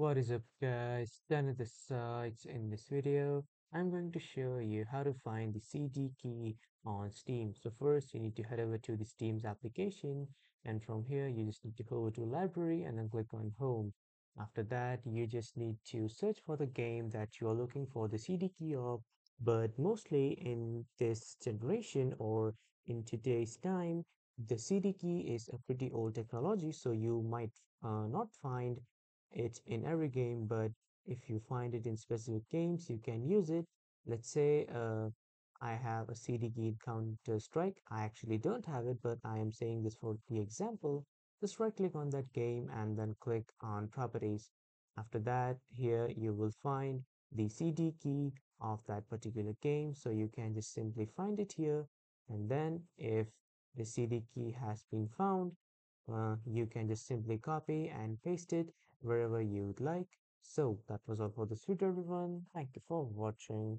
What is up guys, Dan the sides in this video, I'm going to show you how to find the CD key on Steam. So first you need to head over to the Steam's application and from here you just need to go to library and then click on home. After that you just need to search for the game that you are looking for the CD key of but mostly in this generation or in today's time the CD key is a pretty old technology so you might uh, not find it in every game, but if you find it in specific games, you can use it. Let's say uh, I have a CD key Counter Strike. I actually don't have it, but I am saying this for the example. Just right click on that game and then click on properties. After that, here you will find the CD key of that particular game. So you can just simply find it here. And then if the CD key has been found, uh, you can just simply copy and paste it wherever you'd like. So that was all for this video everyone. Thank you for watching.